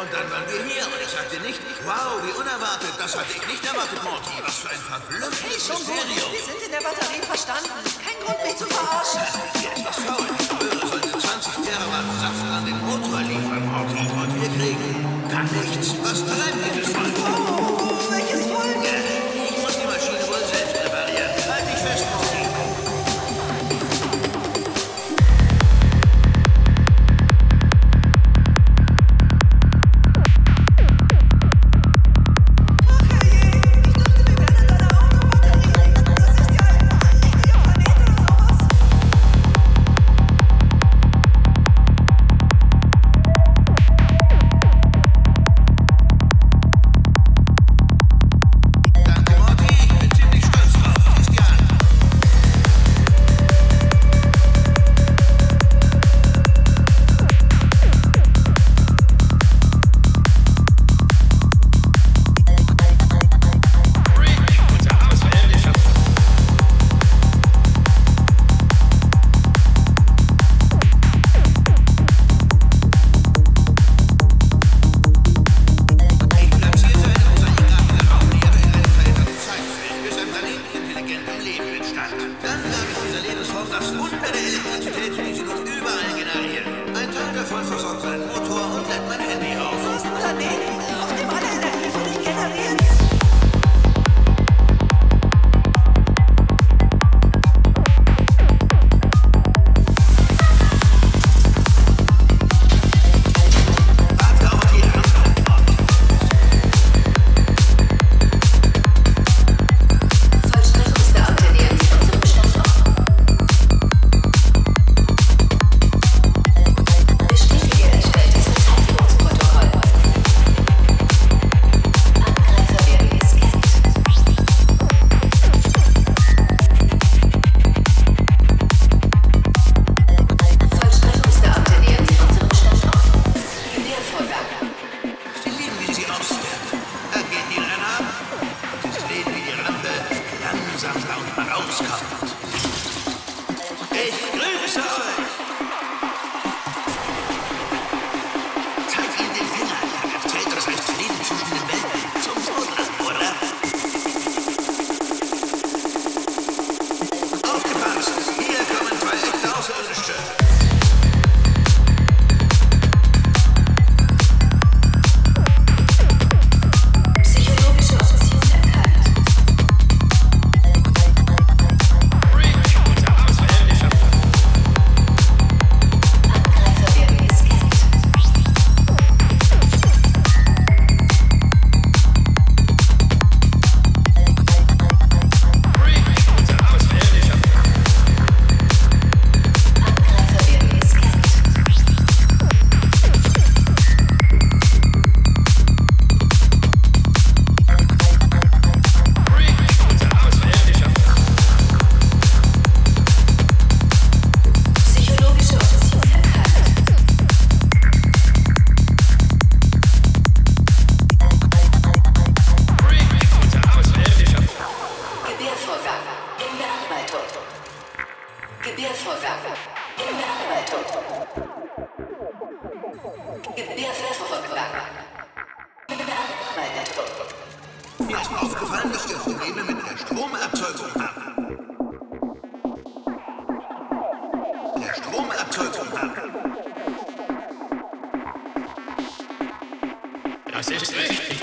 Und dann waren wir hier und ich sagte nicht, wow, wie unerwartet, das hatte ich nicht erwartet, Morty. Was für ein verblüffendes hey, Mysterium. Wir sind in der Batterie verstanden. Kein Grund, mich zu verarschen. Wassersonden, Motor und lädt mein Handy auf. Auf Planeten, auf dem alle Energie für. Shut up. Treffen auf Gefallen des Probleme mit der Stromerzeugung ab. Der Stromerzeugung ab. Das ist richtig.